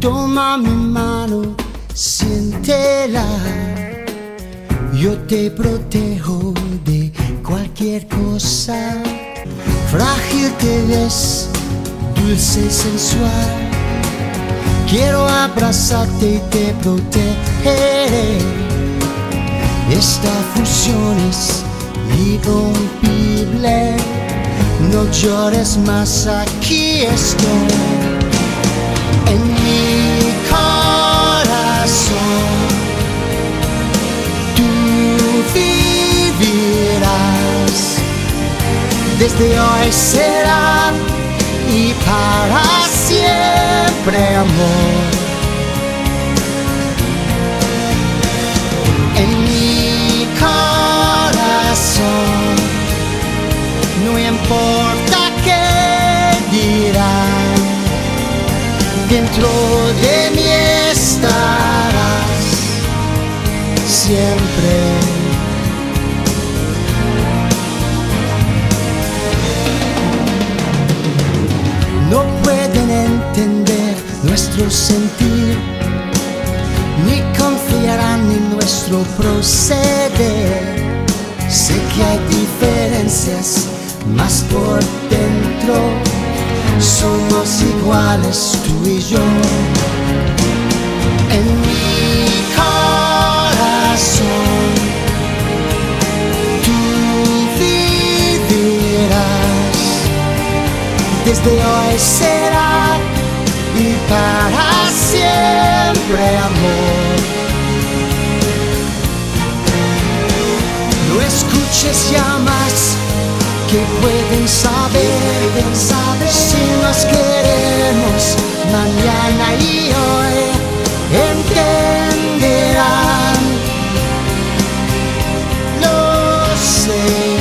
Toma mi mano, siéntela. Yo te protejo de cualquier cosa. Frágil te ves, dulce sensual. Quiero abrazarte y te protegeré. Esta fusión es irrompible. No llores más, aquí estoy. Desde hoy será y para siempre amor. Sentir, ni confiarán en nuestro proceder. Sé que hay diferencias, mas por dentro somos iguales tú y yo. En mi corazón tú vivirás desde hoy será llamas que pueden saber, pueden saber si nos queremos mañana y hoy entenderán. Lo sé.